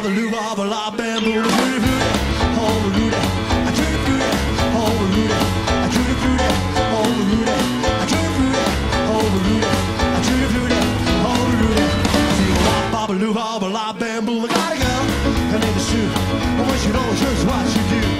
Hallelujah, hallelujah, bamboo, hallelujah. I drew through that, hallelujah. I drew through that, hallelujah. I drew through that, hallelujah. I drew through that, hallelujah. See, hallelujah, hallelujah, bamboo, I gotta go. I need to shoot. I wish you'd know just what you do.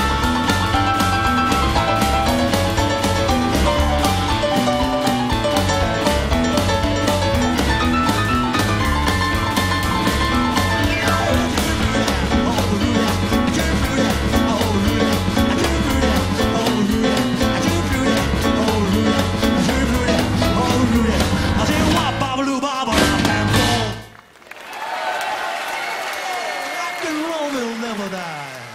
rock and roll will never die.